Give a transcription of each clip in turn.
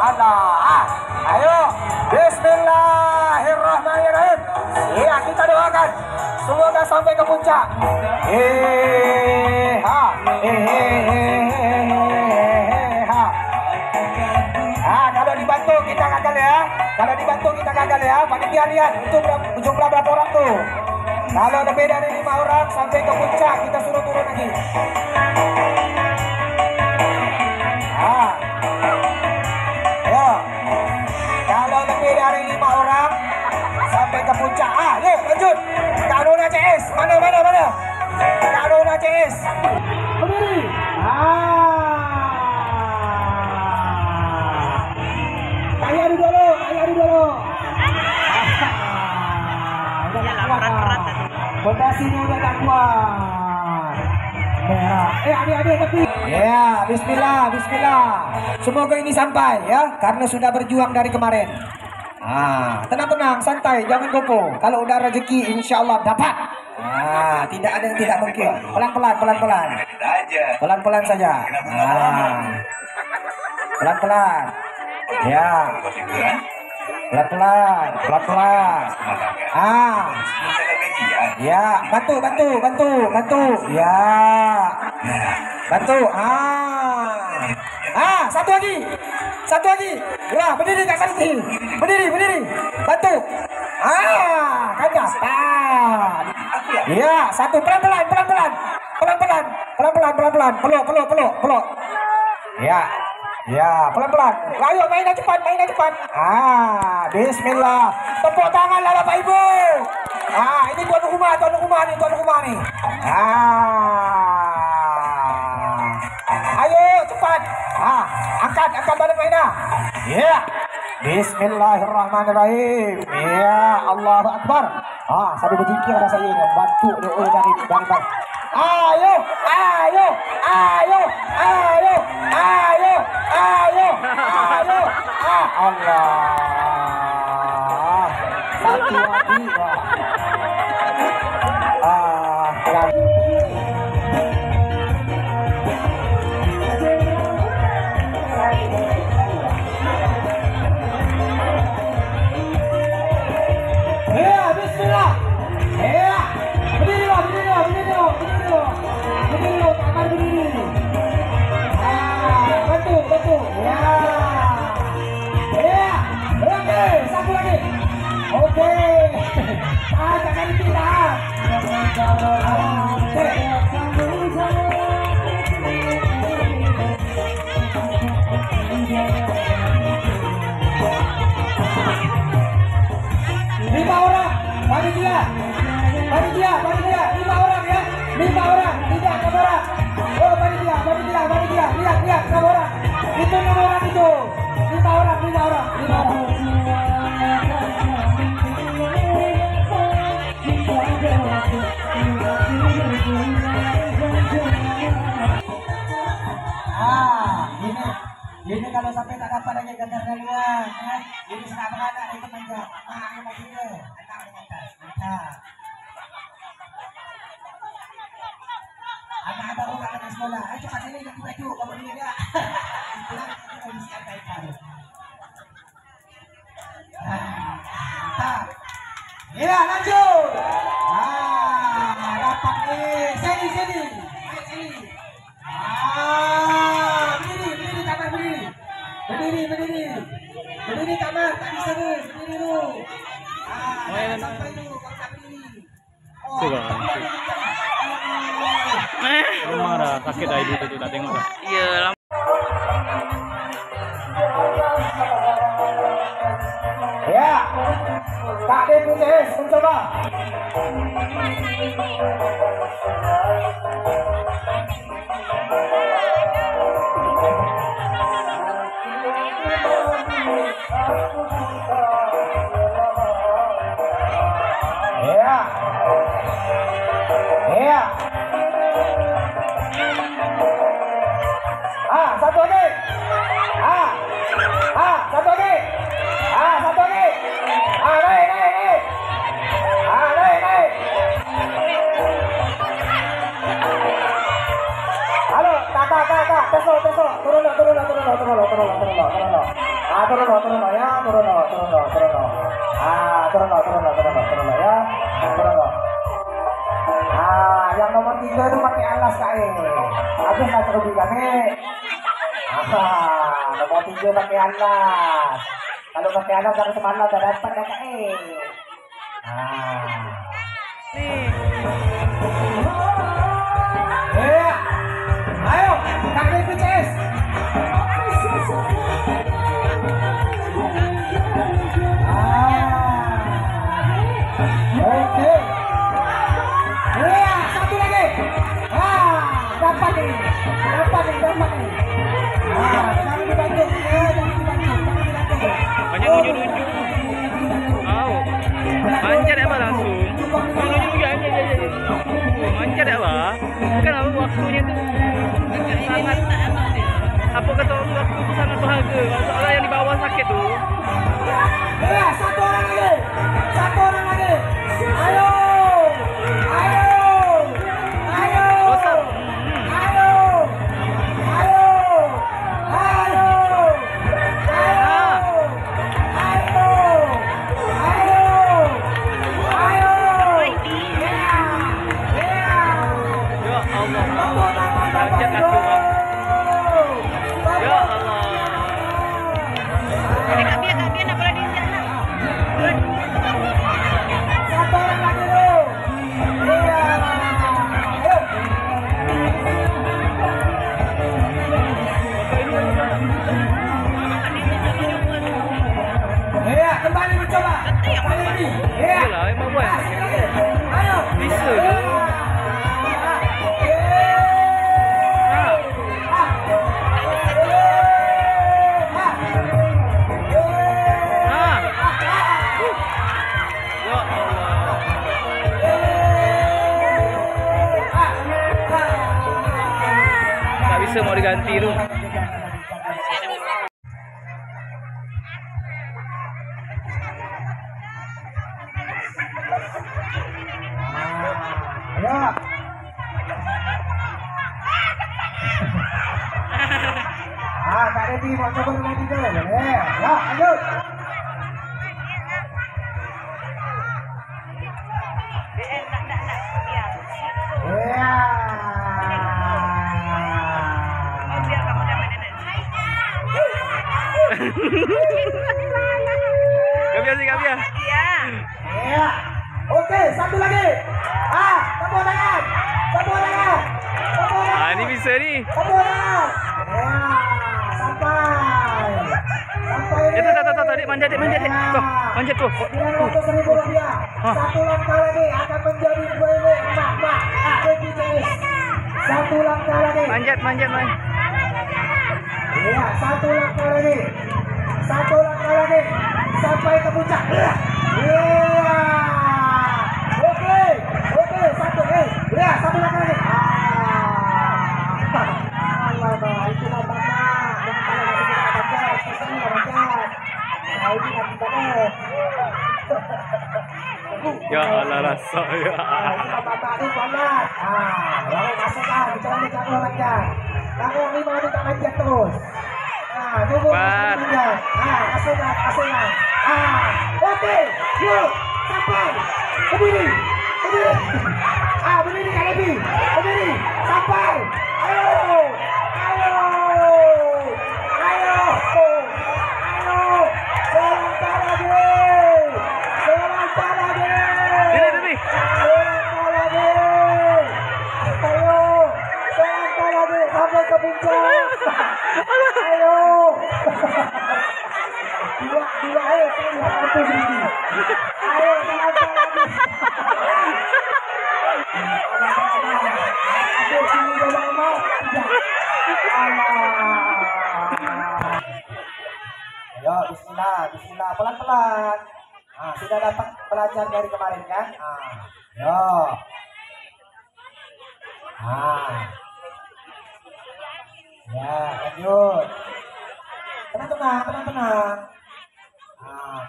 Allah. Ayo. Bismillahirrahmanirrahim. Iya, kita doakan. Semoga sampai ke puncak. Eh, ha. Eh, eh, eh, eh, ha. Ah, kalau dibantu kita gagal ya. Kalau dibantu kita gagal ya. Panitia lihat itu jumlah berapa orang tuh. Kalau lebih dari lima orang sampai ke puncak kita suruh turun lagi. Ah. Ayo. Kalau lebih dari lima orang sampai ke puncak. Ah, yuk lanjut. Nona CS. Mana mana mana? Nona CS. Berdiri. Fondasinya udah tak kuat. Merah. Eh adik-adik tapi. Ya, bismillah, bismillah. Semoga ini sampai ya, karena sudah berjuang dari kemarin. Ah, tenang-tenang, santai, jangan gopo. Kalau udah rezeki, insya Allah dapat. Ah, tidak ada yang tidak mungkin. Pelan-pelan, pelan-pelan. Pelan-pelan saja. Ah, pelan-pelan. Ya. Pelan-pelan, pelan-pelan. Ah. Ya, bantu, bantu, bantu, bantu. Ya. Bantu. Ah. Ah, satu lagi. Satu lagi. Ya, berdiri Kak Santi. Berdiri, berdiri. Bantu. Ah, kan dapat. Ya, satu pelan-pelan, pelan-pelan. Pelan-pelan, pelan-pelan, pelan-pelan. Peluk, peluk, peluk, peluk. Ya. Ya, pelan-pelan. Ayo mainnya cepat, mainnya cepat. Ah, bismillah. Tepuk tangan lah Bapak Ibu. Ah, ini tuan rumah, tuan rumah nih, tuan rumah nih. Ah. Ayo cepat. Ah, angkat, angkat badan mainnya. Ya. Bismillahirrahmanirrahim. Ya, Allahu Akbar. Ah, sambil berjingkir ada saya ini bantu doa dari dari baik. Ayo, ayo, ayo, ayo, ayo, ayo, ayo. Ah, Allah. Satu. Lima orang, panitia, panitia, panitia, lima orang ya, lima orang. Oh panitia, panitia, panitia, lihat, lihat. Itu orang itu, lima orang, lima orang, lima orang. Ah, ini, ini kalau sampai tak dapat lagi gantar duluan, ya. Ini setengah anak itu manja. Ah, ini lagi ke, anak di atas. Anak sekolah. Tak tak tak boleh. Memang dah sakit dah ibu tu tak tengok dah. Ya, lama. Ya, Kak DPTS mencoba. Ya, ya. Ah, satu lagi. Ah, ah, satu lagi. Ah, satu lagi. Ah, naik, naik, naik. Ah, naik, naik. Halo, kakak, kakak, teso, teso, turun lo, turun lo, turun lo, turun turun turun turun. Ah, turun lo, turun ya, turun lo, turun turun. Ah, turun lo, turun turun turun Tiga pakai alas. Kalau pakai alas harus mana tak dapat dah kae. Ah. Eh, PCS. Ah. Oke. Iya, satu lagi. Ah, dapat nih. Dapat nih, dapat nih. Manjat apa? Kan apa waktunya tu sangat apa kata orang waktu tu sangat berharga. Soalnya yang di bawah sakit tu. Iya, satu orang lagi. Satu orang lagi. Ayo. Ah. Iya. Ah. Ah. Ah. Ya Allah. Tak bisa mau diganti tu. Ah, tak ready mau coba rumah tiga boleh. Ya, lanjut. Eh, nak, nak, nak. Biar. Ya. Oh, biar kamu dapat nenek. Kapia sih kapia. Dia. Ya. Oke, satu lagi. Ah, Ah, ni bisa ni. Ya, sampai. Sampai. Eh, tu, tu, tu, tu, tu, adik, manjat, manjat, adik. Tu, manjat tu. 900 ribu rupiah. Hah. Satu langkah lagi akan menjadi. Satu langkah lagi. Manjat, manjat, manjat. Iya, satu langkah lagi. Satu langkah lagi. Sampai ke puncak. Iya. Iya. Oke. Oke, satu. Eh, iya, satu langkah lagi. Ah. Allah, Pak. Itulah Bapak. Jangan kalau nggak bisa baca, ke sini nggak baca. Nah, ini nggak bisa banget. Ya Allah rasa ya. Lalu manjat terus. Tunggu. Ah. Yuk. Berdiri. Berdiri. Ah, berdiri Lebi. Berdiri. Sampai. Ayo. Ayo. Ayo. Selangkah lagi. Selangkah lagi. Diri, diri. Selangkah lagi. Ayo. Selangkah lagi sampai ke puncak. Ayo. Dua, dua, ayo. Saya lihat kartu sendiri. Ayo, selangkah lagi. Aduh, sini dia yang mau. Ayo, bismillah, bismillah, pelan-pelan. Ah, sudah dapat belajar dari kemarin kan? Ah, yo. Ah. Ya, lanjut. Tenang-tenang, tenang-tenang.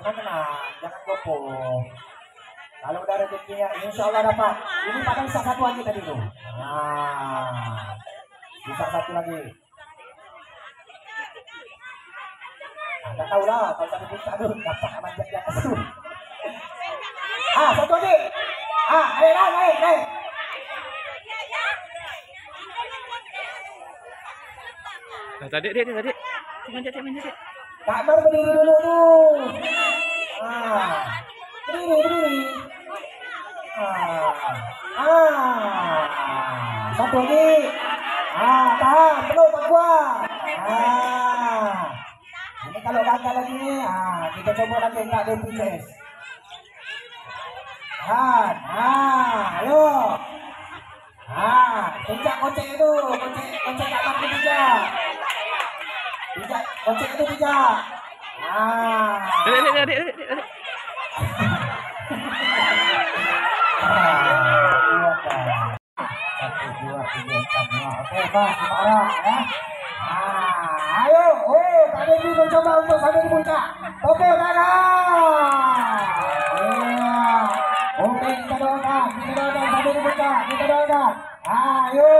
Ah, tenang-tenang, jangan gopo. Kalau udah rezekinya, insya Allah dapat. Ini pakai bisa satu aja tadi tuh. Nah, bisa satu lagi. Nggak tahu lah, kalau satu bisa aduh, dapat manjat di atas tuh. Ah, satu lagi. Ah, ayo naik, naik, naik. Nah, tadi dia, dia tadi. Manjat, manjat. dia. Kak Mar berdiri dulu tuh. Satu lagi. Ah, tahan, penuh Pak gua. Ah, ini kalau gagal lagi nih, ah, kita coba lagi Kak DPS. Tahan, ah, ayo. Ah, pencak kocek itu, kocek, kocek Kak Mar bijak. Bijak, kocek itu bijak. Ah. Adik, adik, adik, adik, empat, lima. Oke, Pak, kita arah ya. Ah, ayo, oh, Kak Devi mencoba untuk sampai di puncak. Tepuk tangan. Iya. Oke, kita doakan, kita doakan sampai di puncak, kita doakan. Ayo,